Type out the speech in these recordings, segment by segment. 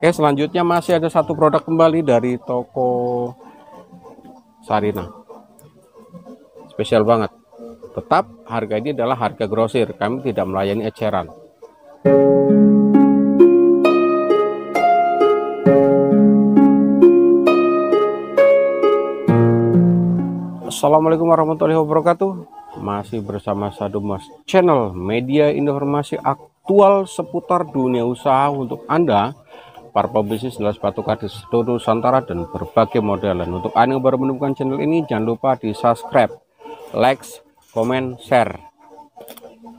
Oke, selanjutnya masih ada satu produk kembali dari toko Sarina. Spesial banget. Tetap harga ini adalah harga grosir. Kami tidak melayani eceran. Assalamualaikum warahmatullahi wabarakatuh. Masih bersama Sadumas Channel, media informasi aktual seputar dunia usaha untuk Anda para pebisnis dan sepatu di seluruh Nusantara dan berbagai model. Dan untuk Anda yang baru menemukan channel ini, jangan lupa di subscribe, like, komen, share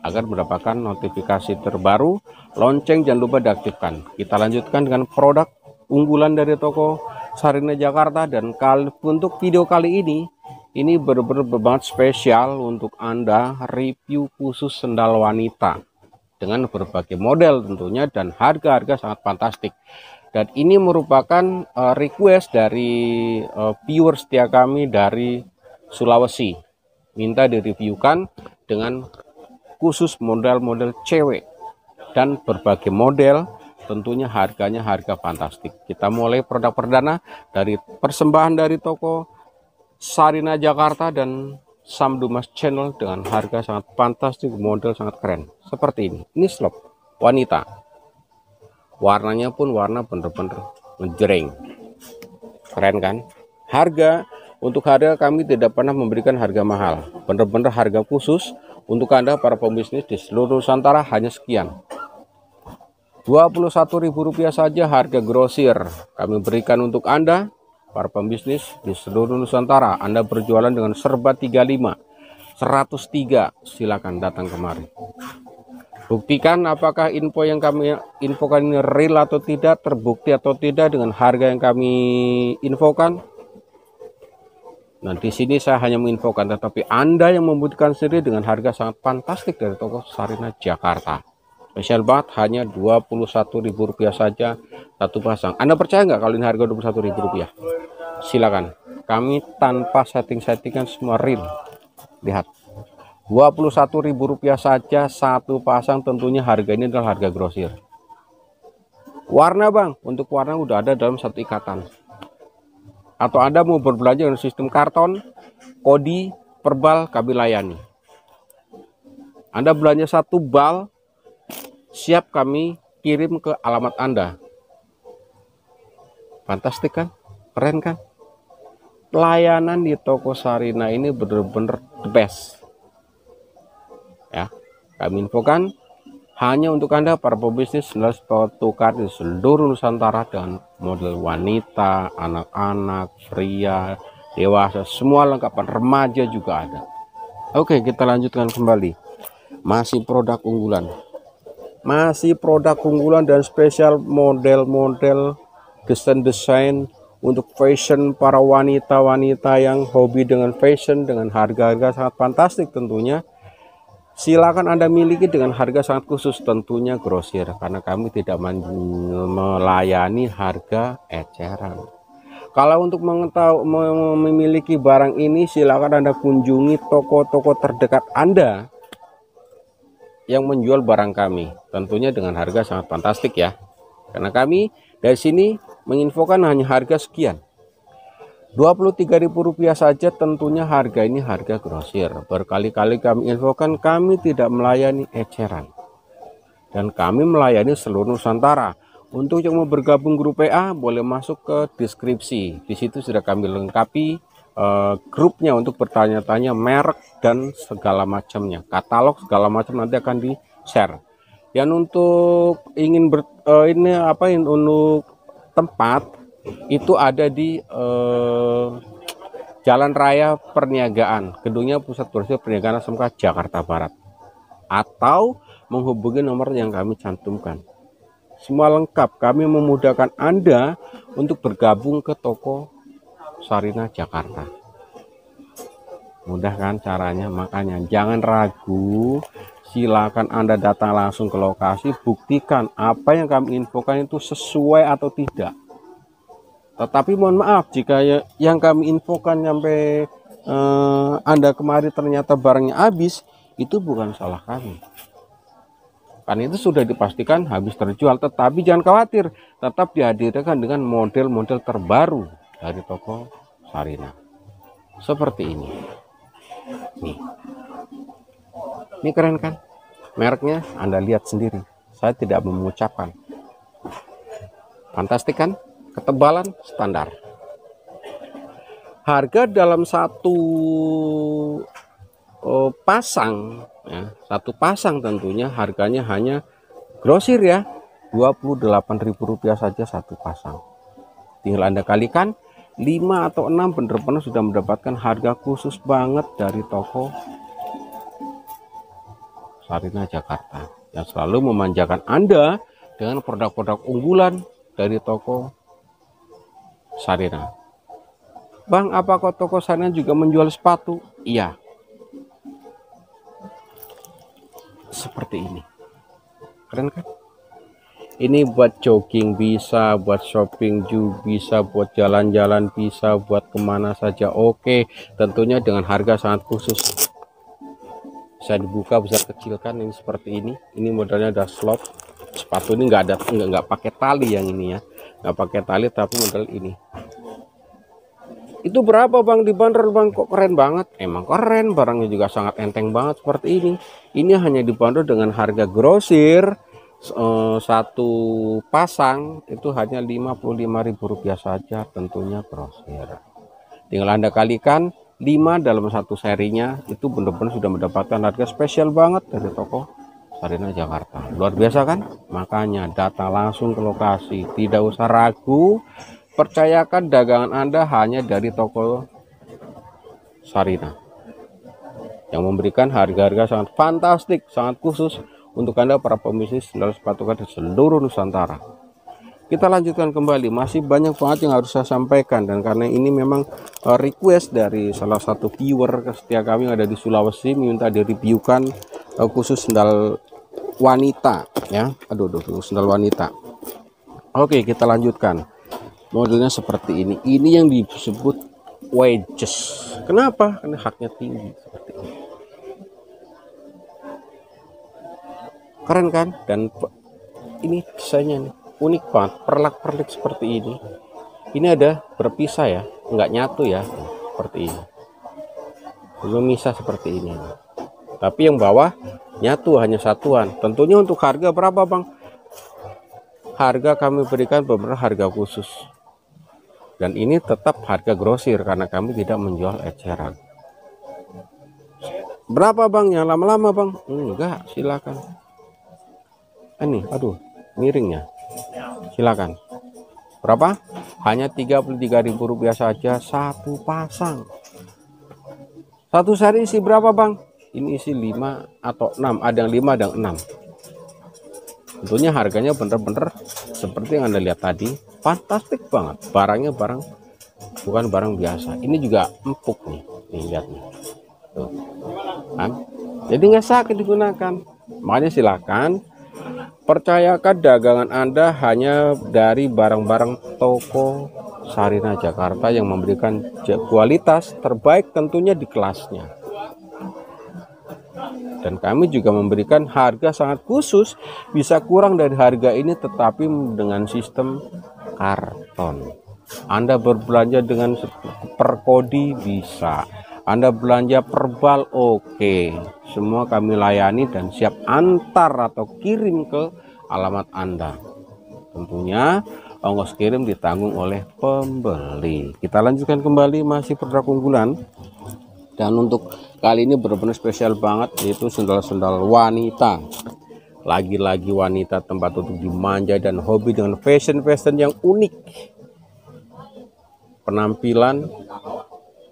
agar mendapatkan notifikasi terbaru. Lonceng jangan lupa diaktifkan. Kita lanjutkan dengan produk unggulan dari toko Sarina Jakarta dan kali untuk video kali ini ini benar-benar banget spesial untuk Anda review khusus sendal wanita dengan berbagai model tentunya dan harga-harga sangat fantastik. Dan ini merupakan uh, request dari uh, viewer setia kami dari Sulawesi. Minta direviewkan dengan khusus model-model cewek dan berbagai model tentunya harganya harga fantastik. Kita mulai produk perdana dari persembahan dari toko Sarina Jakarta dan Sam Dumas Channel dengan harga sangat fantastik, model sangat keren. Seperti ini. Ini slop wanita. Warnanya pun warna bener-bener menjering. Keren kan? Harga untuk harga kami tidak pernah memberikan harga mahal. Bener-bener harga khusus untuk Anda para pembisnis di seluruh Nusantara hanya sekian. Rp21.000 saja harga grosir kami berikan untuk Anda para pembisnis di seluruh Nusantara. Anda berjualan dengan serba 35, 103, silakan datang kemari. Buktikan apakah info yang kami infokan ini real atau tidak, terbukti atau tidak dengan harga yang kami infokan. Di sini saya hanya menginfokan, tetapi Anda yang membutuhkan sendiri dengan harga sangat fantastik dari toko Sarina Jakarta. Spesial banget, hanya Rp21.000 saja. Satu pasang. Anda percaya nggak kalau ini harga Rp21.000? silakan. Kami tanpa setting-settingan semua real. Lihat. Rp21.000 saja satu pasang tentunya harga ini adalah harga grosir. Warna bang. Untuk warna udah ada dalam satu ikatan. Atau anda mau berbelanja dengan sistem karton kodi perbal kami layani. Anda belanja satu bal siap kami kirim ke alamat anda fantastik kan keren kan pelayanan di toko Sarina ini benar-benar the best. Ya, kami infokan hanya untuk Anda para pebisnis dan sepatu di seluruh Nusantara dengan model wanita, anak-anak, pria, dewasa, semua lengkapan remaja juga ada. Oke, kita lanjutkan kembali. Masih produk unggulan. Masih produk unggulan dan spesial model-model desain-desain untuk fashion para wanita-wanita yang hobi dengan fashion dengan harga-harga sangat fantastik tentunya. Silakan Anda miliki dengan harga sangat khusus tentunya grosir karena kami tidak melayani harga eceran. Kalau untuk mengetahui memiliki barang ini silakan Anda kunjungi toko-toko terdekat Anda yang menjual barang kami tentunya dengan harga sangat fantastik ya karena kami dari sini menginfokan hanya harga sekian. Rp23.000 saja tentunya harga ini harga grosir. Berkali-kali kami infokan kami tidak melayani eceran. Dan kami melayani seluruh Nusantara. Untuk yang mau bergabung grup PA boleh masuk ke deskripsi. Di situ sudah kami lengkapi uh, grupnya untuk bertanya-tanya merek dan segala macamnya. Katalog segala macam nanti akan di-share. Yang untuk ingin ber, uh, ini apa untuk tempat itu ada di eh, Jalan Raya Perniagaan, gedungnya Pusat Produksi Perniagaan SMK Jakarta Barat. Atau menghubungi nomor yang kami cantumkan. Semua lengkap, kami memudahkan Anda untuk bergabung ke toko Sarina Jakarta. Mudah kan caranya, makanya jangan ragu, silakan Anda datang langsung ke lokasi, buktikan apa yang kami infokan itu sesuai atau tidak. Tetapi mohon maaf jika ya, yang kami infokan sampai eh, Anda kemari ternyata barangnya habis, itu bukan salah kami. Karena itu sudah dipastikan habis terjual, tetapi jangan khawatir, tetap dihadirkan dengan model-model terbaru dari toko Sarina. Seperti ini. Nih. Ini keren kan? Mereknya Anda lihat sendiri. Saya tidak mengucapkan. Fantastik kan? Ketebalan standar. Harga dalam satu oh, pasang ya, satu pasang tentunya harganya hanya grosir ya Rp28.000 saja satu pasang tinggal anda kalikan 5 atau 6 benar-benar sudah mendapatkan harga khusus banget dari toko Sarina Jakarta yang selalu memanjakan anda dengan produk-produk unggulan dari toko Sarina. Bang apakah toko Sarina juga menjual sepatu? Iya. Seperti ini. Keren kan ini buat jogging bisa buat shopping juga bisa buat jalan-jalan bisa buat ke mana saja. Oke tentunya dengan harga sangat khusus. Bisa dibuka bisa kecilkan ini seperti ini. Ini modelnya ada slot sepatu ini enggak ada enggak enggak pakai tali yang ini ya. Nggak pakai tali tapi model ini. Itu berapa bang? Dibanderol bang? Kok keren banget? Emang keren barangnya juga sangat enteng banget seperti ini. Ini hanya dibanderol dengan harga grosir eh, satu pasang itu hanya Rp55.000 saja tentunya grosir. Tinggal anda kalikan 5 dalam satu serinya itu benar-benar sudah mendapatkan harga spesial banget dari toko Sarina Jakarta. Luar biasa kan? Makanya data langsung ke lokasi. Tidak usah ragu Percayakan dagangan Anda hanya dari toko Sarina yang memberikan harga-harga sangat fantastik, sangat khusus untuk Anda para pembisnis sendal sepatu di seluruh Nusantara. Kita lanjutkan kembali, masih banyak banget yang harus saya sampaikan dan karena ini memang uh, request dari salah satu viewer setia kami yang ada di Sulawesi minta direviewkan uh, khusus sendal wanita ya. Aduh, aduh, aduh sendal wanita. Oke, kita lanjutkan modelnya seperti ini ini yang disebut wedges kenapa karena haknya tinggi keren kan? Dan ini desainnya nih unik banget perlak perlik seperti ini. Ini ada berpisah ya nggak nyatu ya seperti ini. Belum bisa seperti ini. Tapi yang bawah nyatu hanya satuan. Tentunya untuk harga berapa bang? Harga kami berikan beberapa harga khusus. Dan ini tetap harga grosir karena kami tidak menjual eceran. Berapa bang? Yang lama-lama bang? Enggak silakan ini aduh miringnya silakan. Berapa? Hanya Rp33.000 saja satu pasang. Satu seri isi berapa bang? Ini isi 5 atau 6 ada yang 5 ada yang 6 tentunya harganya bener-bener seperti yang anda lihat tadi fantastik banget. Barangnya barang bukan barang biasa. Ini juga empuk nih nih lihat nih. Tuh kan? Jadi nggak sakit digunakan. Makanya silakan percayakan dagangan anda hanya dari barang-barang toko Sarina Jakarta yang memberikan kualitas terbaik tentunya di kelasnya. Dan kami juga memberikan harga sangat khusus. Bisa kurang dari harga ini tetapi dengan sistem karton. Anda berbelanja dengan per kodi bisa Anda belanja perbal oke. Semua kami layani dan siap antar atau kirim ke alamat Anda. Tentunya ongkos kirim ditanggung oleh pembeli. Kita lanjutkan kembali masih produk unggulan dan untuk kali ini benar-benar spesial banget yaitu sendal-sendal wanita. Lagi-lagi wanita tempat untuk dimanja dan hobi dengan fashion-fashion yang unik. Penampilan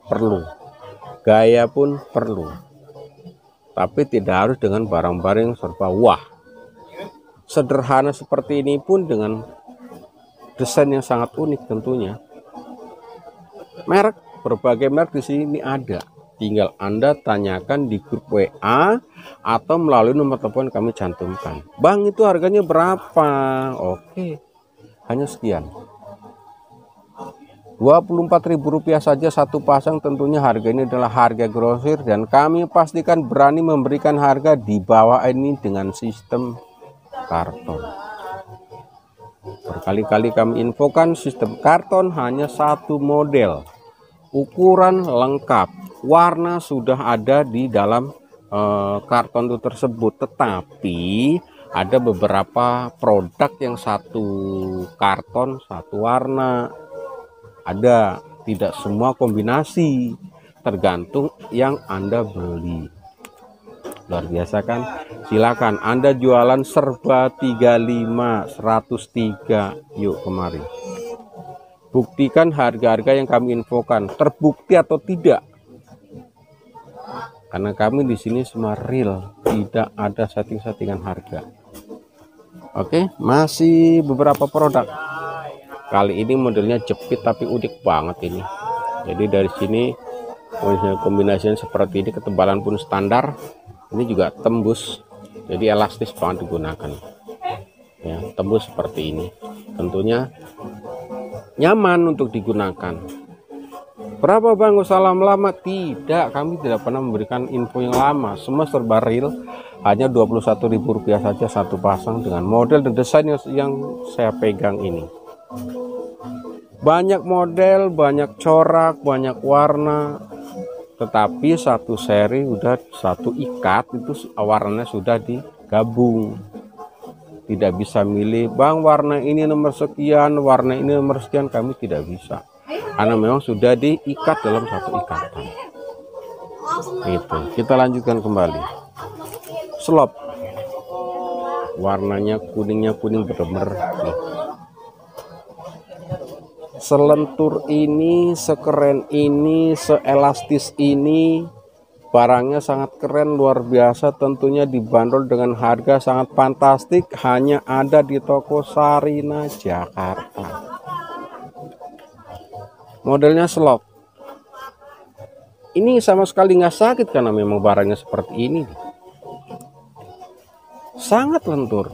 perlu gaya pun perlu tapi tidak harus dengan barang-barang serba wah sederhana seperti ini pun dengan desain yang sangat unik tentunya merek berbagai merek di sini ada tinggal Anda tanyakan di grup WA atau melalui nomor telepon kami cantumkan. Bang, itu harganya berapa? Oke. Hanya sekian. Rp24.000 saja satu pasang tentunya harga ini adalah harga grosir dan kami pastikan berani memberikan harga di bawah ini dengan sistem karton. Berkali-kali kami infokan sistem karton hanya satu model. Ukuran lengkap, warna sudah ada di dalam uh, karton itu tersebut, tetapi ada beberapa produk yang satu karton, satu warna. Ada, tidak semua kombinasi, tergantung yang Anda beli. Luar biasa kan? Silakan anda jualan serba 35 103 yuk kemari. Buktikan harga-harga yang kami infokan terbukti atau tidak. Karena kami di sini semua real tidak ada setting-settingan harga. Oke masih beberapa produk kali ini modelnya jepit tapi unik banget ini. Jadi dari sini kombinasinya seperti ini ketebalan pun standar. Ini juga tembus jadi elastis banget digunakan. Ya tembus seperti ini. Tentunya nyaman untuk digunakan. Berapa bang? Salam lama? Tidak kami tidak pernah memberikan info yang lama. Semua serba real hanya Rp21.000 saja satu pasang dengan model dan desain yang saya pegang ini banyak model banyak corak banyak warna. Tetapi satu seri udah satu ikat itu warnanya sudah digabung. Tidak bisa milih bang warna ini nomor sekian warna ini nomor sekian. Kami tidak bisa. Karena memang sudah diikat dalam satu ikatan. Itu kita lanjutkan kembali. Slop. Warnanya kuningnya kuning bener-bener selentur ini, sekeren ini, seelastis ini, barangnya sangat keren, luar biasa, tentunya dibanderol dengan harga sangat fantastik, hanya ada di toko Sarina, Jakarta. Modelnya slop. Ini sama sekali nggak sakit karena memang barangnya seperti ini. Sangat lentur.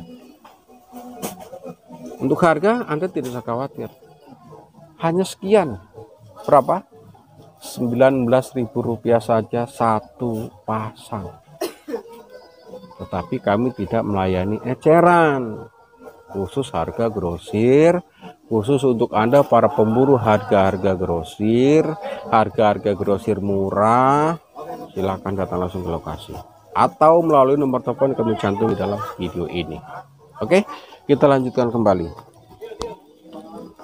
Untuk harga Anda tidak usah khawatir hanya sekian. Berapa? Rp19.000 saja satu pasang. Tetapi kami tidak melayani eceran. Khusus harga grosir khusus untuk Anda para pemburu harga-harga grosir harga-harga grosir murah silahkan datang langsung ke lokasi. Atau melalui nomor telepon kami cantum di dalam video ini. Oke kita lanjutkan kembali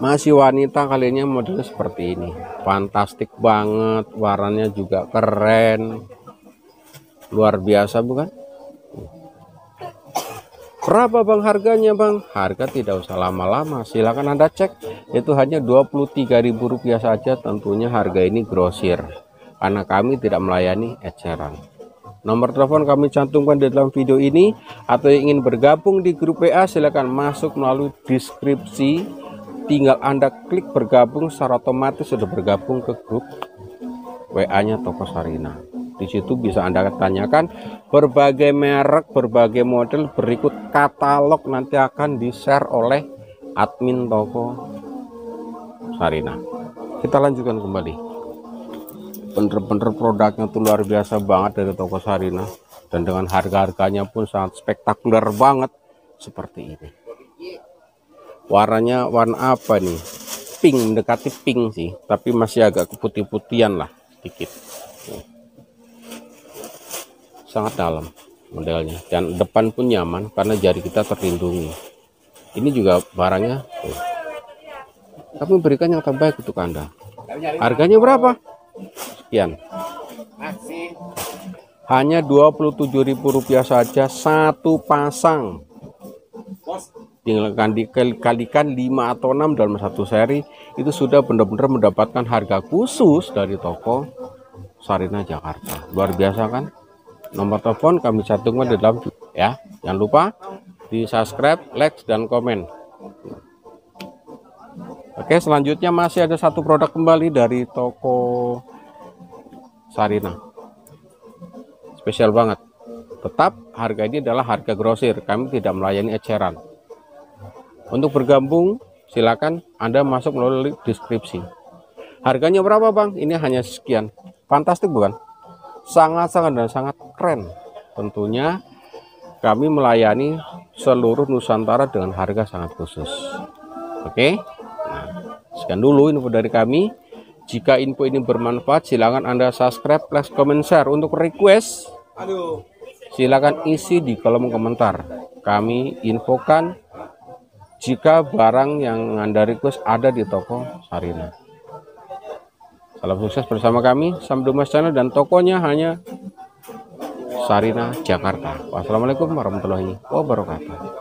masih wanita kali ini modelnya seperti ini. Fantastik banget warnanya juga keren. Luar biasa bukan? Berapa bang harganya bang? Harga tidak usah lama-lama. Silahkan anda cek. Itu hanya Rp23.000 saja. Tentunya harga ini grosir. Karena kami tidak melayani eceran. Nomor telepon kami cantumkan di dalam video ini. Atau ingin bergabung di grup WA silahkan masuk melalui deskripsi tinggal Anda klik bergabung secara otomatis sudah bergabung ke grup WA-nya Toko Sarina. Di situ bisa Anda tanyakan berbagai merek, berbagai model, berikut katalog nanti akan di-share oleh admin Toko Sarina. Kita lanjutkan kembali. Bener-bener produknya tuh luar biasa banget dari Toko Sarina dan dengan harga-harganya pun sangat spektakuler banget seperti ini warnanya warna apa nih? Pink mendekati pink sih tapi masih agak keputih-putihan lah sedikit sangat dalam modelnya dan depan pun nyaman karena jari kita terlindungi. Ini juga barangnya tuh. kami berikan yang terbaik untuk anda. Harganya berapa? Sekian. Hanya Rp27.000 saja satu pasang tinggal dikalikan 5 atau 6 dalam satu seri itu sudah benar-benar mendapatkan harga khusus dari toko Sarina Jakarta. Luar biasa kan? Nomor telepon kami cantumkan di dalam ya. Jangan lupa di subscribe like dan komen. Oke selanjutnya masih ada satu produk kembali dari toko Sarina. Spesial banget. Tetap harga ini adalah harga grosir. Kami tidak melayani eceran untuk bergabung, silakan Anda masuk melalui deskripsi. Harganya berapa Bang? Ini hanya sekian. Fantastik bukan? Sangat-sangat dan sangat keren. Tentunya kami melayani seluruh Nusantara dengan harga sangat khusus. Oke, nah, sekian dulu info dari kami. Jika info ini bermanfaat, silakan Anda subscribe, like, comment, share. Untuk request, silakan isi di kolom komentar. Kami infokan jika barang yang Anda request ada di toko Sarina. Salam sukses bersama kami, Samdumas Channel dan tokonya hanya Sarina, Jakarta. Wassalamualaikum warahmatullahi wabarakatuh.